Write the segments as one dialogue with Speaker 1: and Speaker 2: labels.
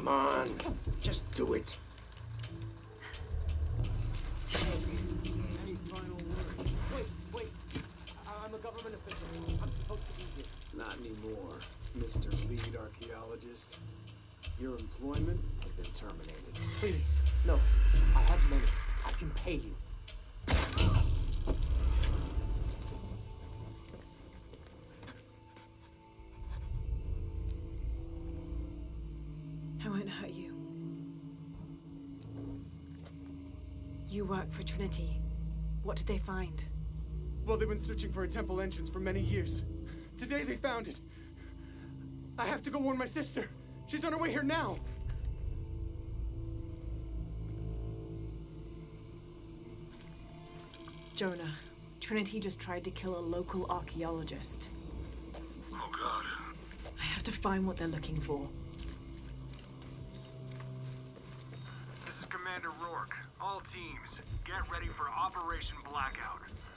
Speaker 1: Come on, just do it.
Speaker 2: You
Speaker 3: work for Trinity. What did they find?
Speaker 2: Well, they've been searching for a temple entrance for many years. Today they found it. I have to go warn my sister. She's on her way here now.
Speaker 3: Jonah, Trinity just tried to kill a local archaeologist.
Speaker 4: Oh, God.
Speaker 3: I have to find what they're looking for.
Speaker 4: This is Commander Rourke. All teams, get ready for Operation Blackout.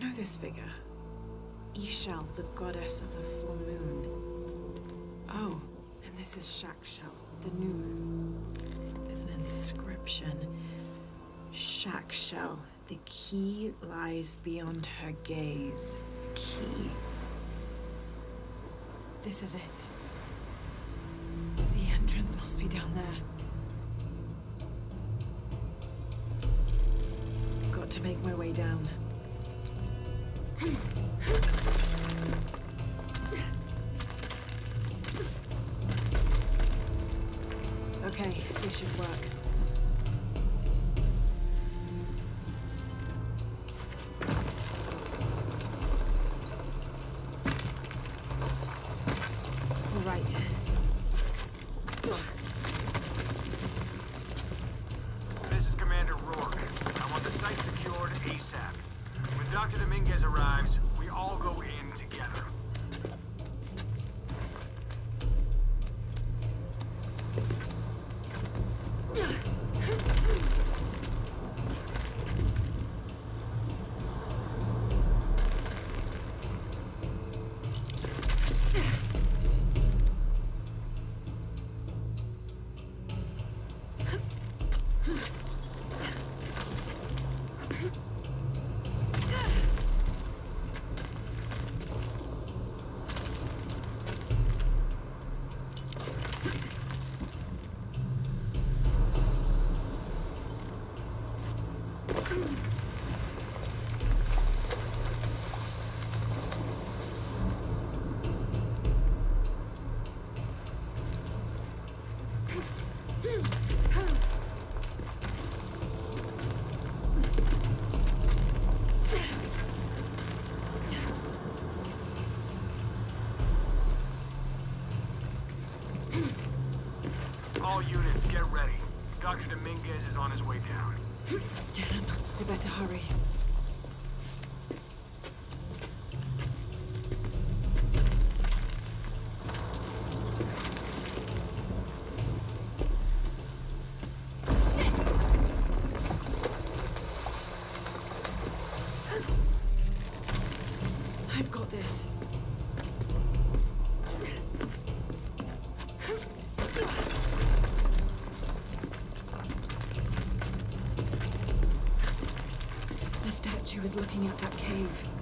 Speaker 3: Know this figure. Ix Chel, the goddess of the full moon. Oh, and this is Chak Chel, the new moon. There's an inscription. Chak Chel, the key lies beyond her gaze. The key. This is it. The entrance must be down there. Got to make my way down. Okay, this should work. All right.
Speaker 4: This is Commander Rourke. I want the site secured ASAP. When Dr. Dominguez arrives, we all go in together. All units, get ready. Dr. Dominguez is on his way down. Hmm.
Speaker 3: Damn, I better hurry. I've got this. Is looking at that cave.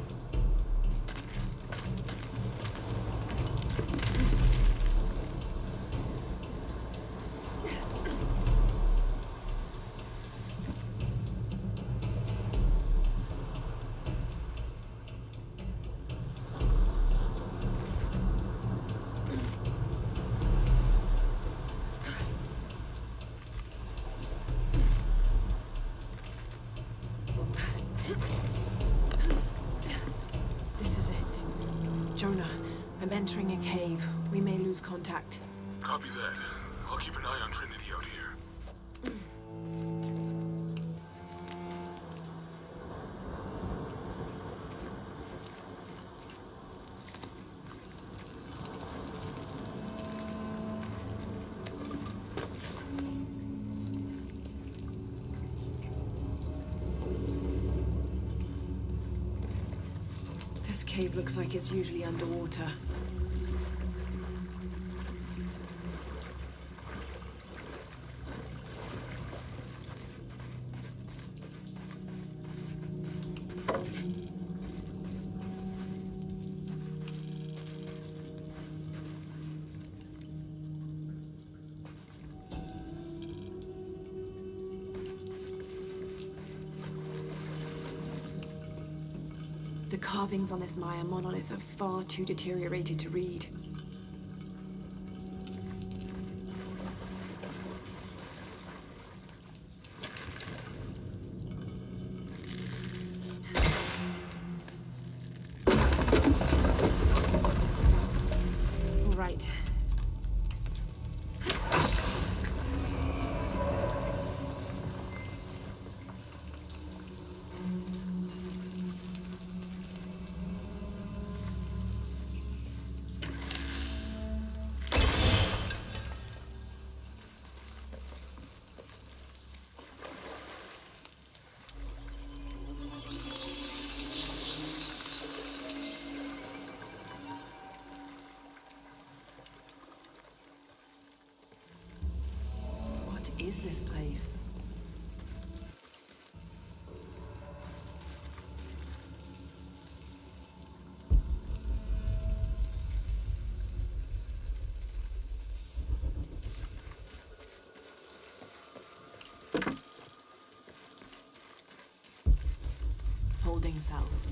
Speaker 3: We may lose contact.
Speaker 5: Copy that. I'll keep an eye on Trinity out here.
Speaker 3: This cave looks like it's usually underwater. The carvings on this Maya monolith are far too deteriorated to read. Is this place? Holding cells.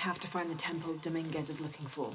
Speaker 3: Have to find the temple Dominguez is looking for.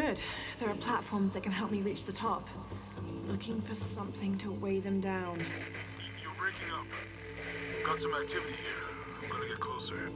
Speaker 3: Good. There are platforms that can help me reach the top. Looking for something to weigh them down.
Speaker 5: You're breaking up. Got some activity here. I'm gonna get closer.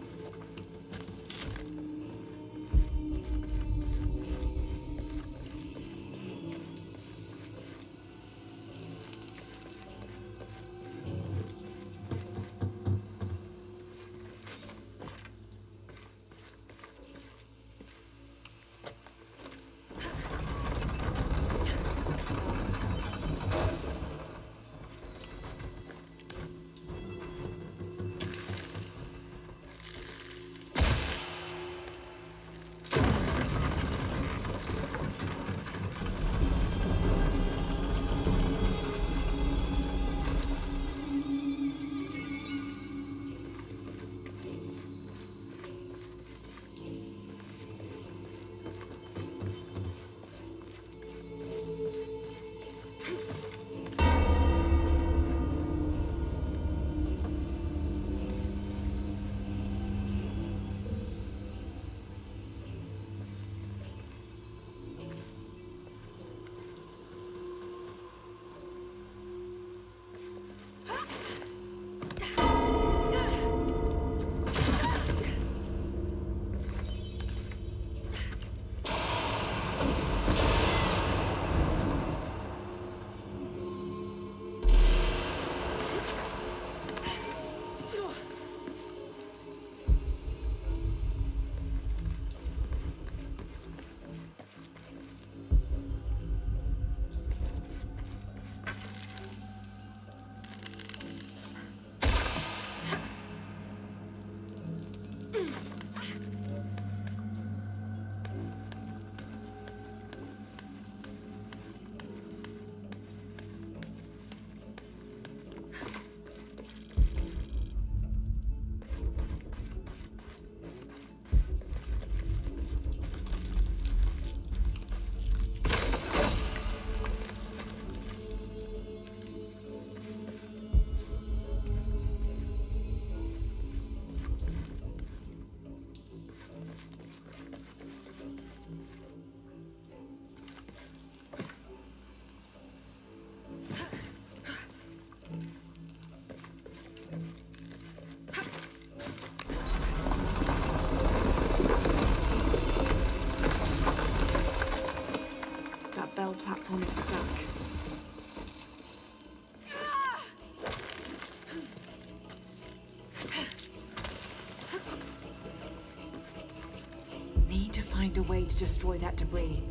Speaker 3: Way to destroy that debris.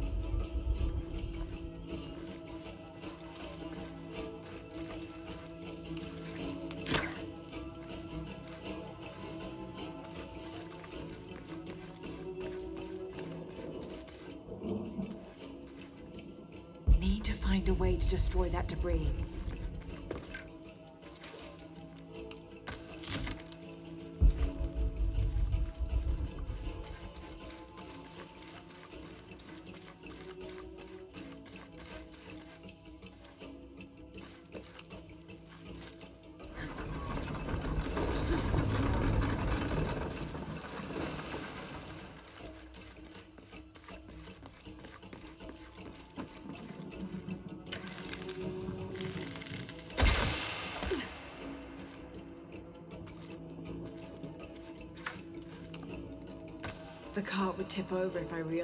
Speaker 3: Need to find a way to destroy that debris.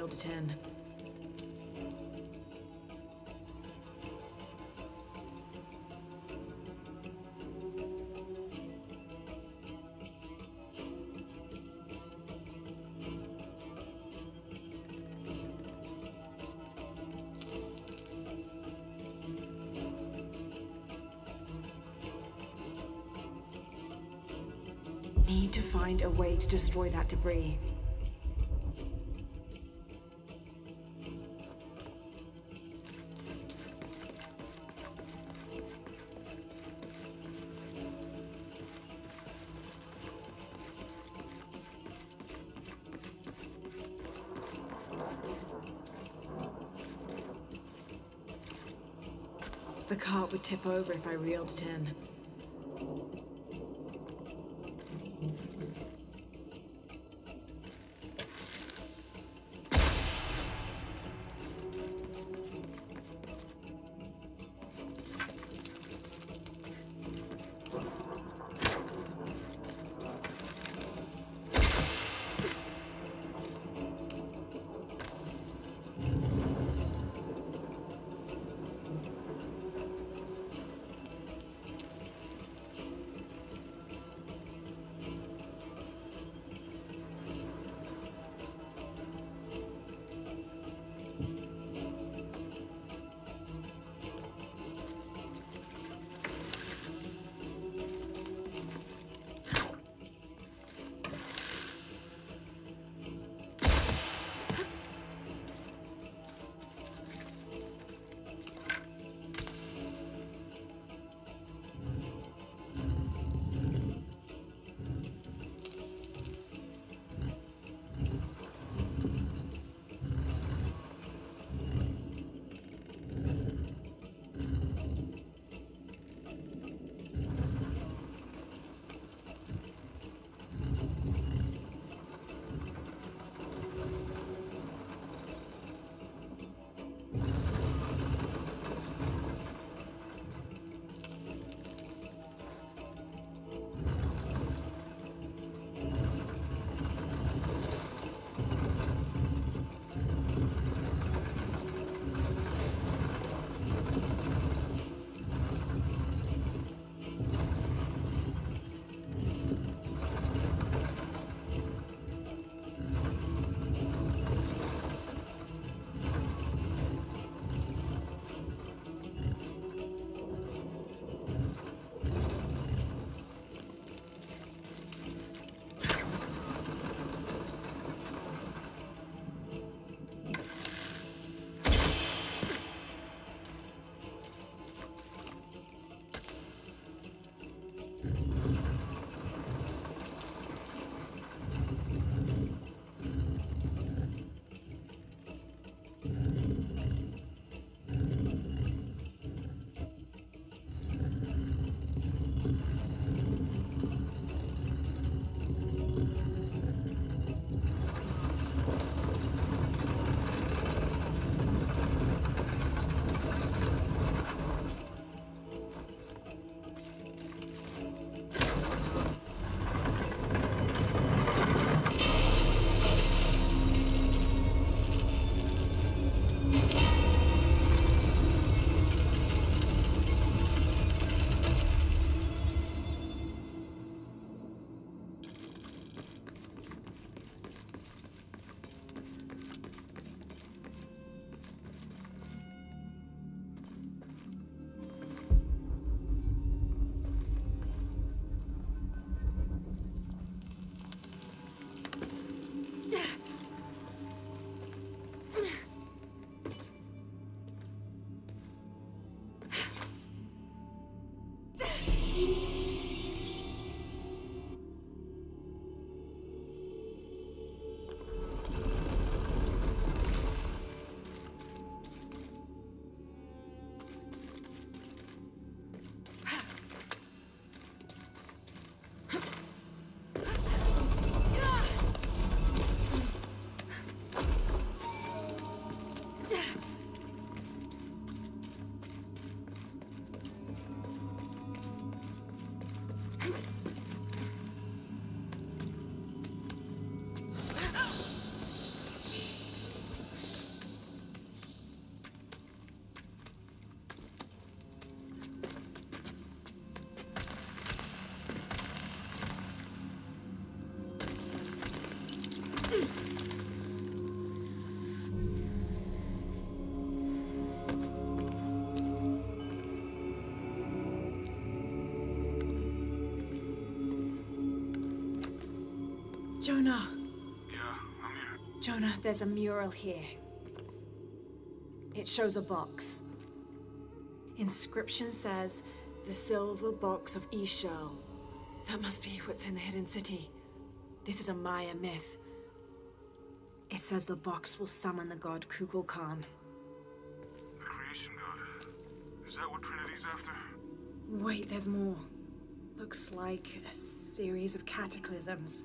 Speaker 3: Reeled it in. Need to find a way to destroy that debris. The cart would tip over if I reeled it in. Jonah!
Speaker 5: Yeah, I'm here.
Speaker 3: Jonah, there's a mural here. It shows a box. Inscription says, the silver box of Ix Chel. That must be what's in the hidden city. This is a Maya myth. It says the box will summon the god Kukulkan.
Speaker 5: The creation god. Is that what Trinity's after?
Speaker 3: Wait, there's more. Looks like a series of cataclysms.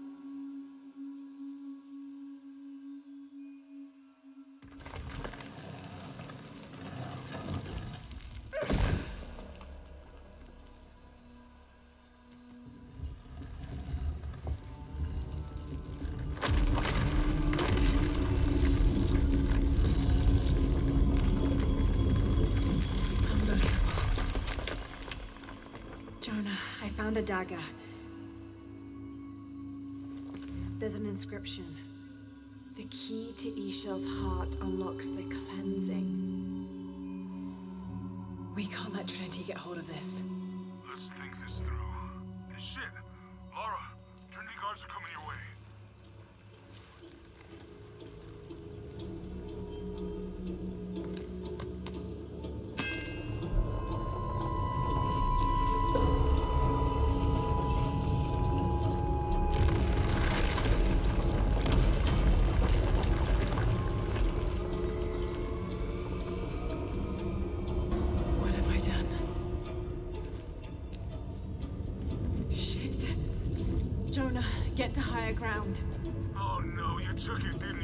Speaker 3: Inscription. The key to Ix Chel's heart unlocks the cleansing. We can't let Trinity get hold of this.
Speaker 5: Let's think this through. Shit!
Speaker 3: Higher ground.
Speaker 5: Oh no, you took it, didn't.